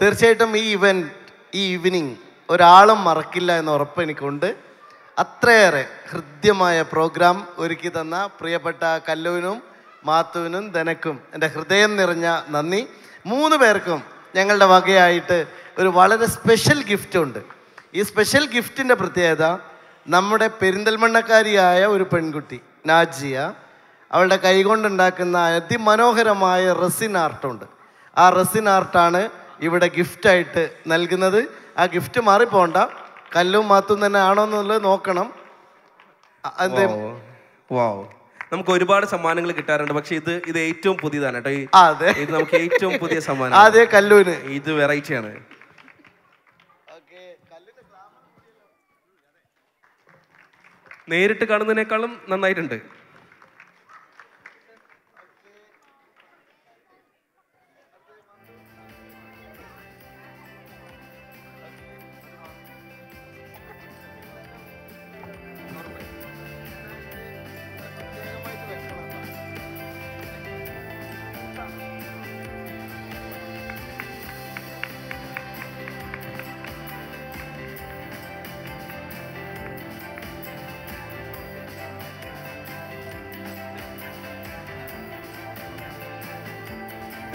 തീർച്ചയായിട്ടും ഈ ഇവന്റ് ഈ ഈവനിങ് ഒരാളും മറക്കില്ല എന്ന ഉറപ്പ് എനിക്കുണ്ട്. അത്രയേറെ ഹൃദ്യമായ പ്രോഗ്രാം ഒരുക്കി തന്ന പ്രിയപ്പെട്ട കല്ലുവിനും മാത്തുവിനും ധനക്കും എന്റെ ഹൃദയം നിറഞ്ഞ നന്ദി. മൂന്ന് പേർക്കും ഞങ്ങളുടെ വകയായിട്ട് ഒരു വളരെ സ്പെഷ്യൽ ഗിഫ്റ്റ് ഉണ്ട്. ഈ സ്പെഷ്യൽ ഗിഫ്റ്റിന്റെ പ്രത്യേകത നമ്മുടെ പെരിന്തൽമണ്ണക്കാരിയായ ഒരു പെൺകുട്ടി നാജിയ. അവളുടെ കൈകൊണ്ടുണ്ടാക്കുന്ന അതിമനോഹരമായ റെസിൻ ആർട്ടുണ്ട് ആ റെസിൻ ആർട്ടാണ് ഇവിടെ ഗിഫ്റ്റായിട്ട് നൽകുന്നത്. ആ ഗിഫ്റ്റ് മാറിപ്പോണ്ട. കല്ലും മാത്തും തന്നെ ആണോ എന്നുള്ളത് നോക്കണം. അത് വാവ് നമുക്ക് ഒരുപാട് സമ്മാനങ്ങൾ കിട്ടാറുണ്ട്. പക്ഷെ ഇത് ഇത് ഏറ്റവും പുതിയതാണ് കേട്ടോ. ഇത് നമുക്ക് ഏറ്റവും പുതിയ സമ്മാനം. അതെ കല്ലൂന്. ഇത് വെറൈറ്റിയാണ്. നേരിട്ട് കാണുന്നതിനേക്കാളും നന്നായിട്ടുണ്ട്.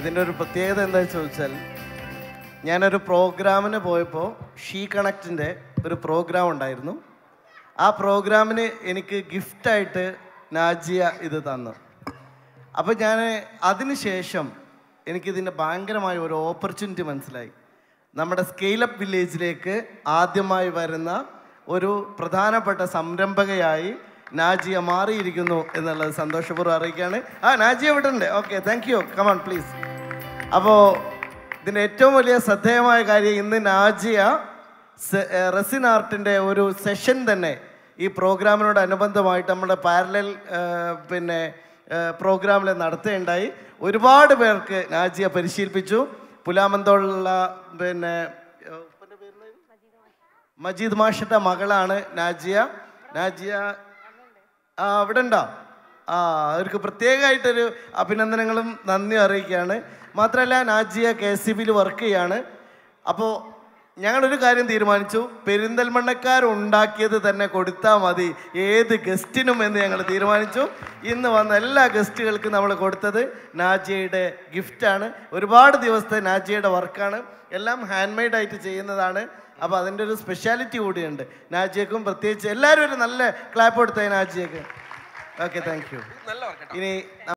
ഇതിന്റെ ഒരു പ്രത്യേകത എന്താണെന്ന് ചോദിച്ചാൽ ഞാനൊരു പ്രോഗ്രാമിന് പോയപ്പോൾ ഷീ കണക്റ്റിന്റെ ഒരു പ്രോഗ്രാം ഉണ്ടായിരുന്നു. ആ പ്രോഗ്രാമിന് എനിക്ക് ഗിഫ്റ്റായിട്ട് നാജിയ ഇത് തന്നു. അപ്പോൾ ഞാൻ അതിന് ശേഷം എനിക്കിതിന്റെ ഭയങ്കരമായ ഒരു ഓപ്പർച്യൂണിറ്റി മനസ്സിലായി. നമ്മുടെ സ്കെയിലപ്പ് വില്ലേജിലേക്ക് ആദ്യമായി വരുന്ന ഒരു പ്രധാനപ്പെട്ട സംരംഭകയായി നാജിയ മാറിയിരിക്കുന്നു എന്നുള്ളത് സന്തോഷപൂർവം അറിയിക്കുകയാണ്. ആ Najiya വിടണ്ടേ okay thank you come on please അപ്പോൾ ഇതിന്റെ ഏറ്റവും വലിയ ശ്രദ്ധേയമായ കാര്യം ഇന്ന് നാജിയ റെസിൻ ആർട്ടിന്റെ ഒരു സെഷൻ തന്നെ ഈ പ്രോഗ്രാമിനോട് അനുബന്ധമായിട്ട് നമ്മുടെ പാരലൽ പിന്നെ പ്രോഗ്രാമിൽ നടത്തുകയുണ്ടായി. ഒരുപാട് പേർക്ക് നാജിയ പരിശീലിപ്പിച്ചു. പുലാമന്തോളുള്ള പിന്നെ മജീദ് മാഷിന്റെ മകളാണ് നാജിയ. നാജിയ ആ അവിടെ ഉണ്ടോ ആ അവർക്ക് പ്രത്യേകമായിട്ടൊരു അഭിനന്ദനങ്ങളും നന്ദി അറിയിക്കുകയാണ്. മാത്രമല്ല നാജിയ കെ എസ് സി ബിയിൽ വർക്ക് ചെയ്യാണ്. അപ്പോൾ ഞങ്ങളൊരു കാര്യം തീരുമാനിച്ചു. പെരിന്തൽമണ്ണക്കാരുണ്ടാക്കിയത് തന്നെ കൊടുത്താൽ മതി. ഏത് ഗസ്റ്റിനും എന്ന് ഞങ്ങൾ തീരുമാനിച്ചു. ഇന്ന് വന്ന എല്ലാ ഗസ്റ്റുകൾക്കും നമ്മൾ കൊടുത്തത് നാജിയയുടെ ഗിഫ്റ്റാണ് ഒരുപാട് ദിവസത്തെ നാജിയയുടെ വർക്കാണ് എല്ലാം ഹാൻഡ് മെയ്ഡ് ആയിട്ട് ചെയ്യുന്നതാണ്. അപ്പോൾ അതിന്റെ ഒരു സ്പെഷ്യാലിറ്റി കൂടിയുണ്ട് നാജിയക്കും. പ്രത്യേകിച്ച് എല്ലാവരും ഒരു നല്ല ക്ലാപ്പ് കൊടുത്തേ നാജിയക്ക്. ഓക്കെ താങ്ക് യു ഇനി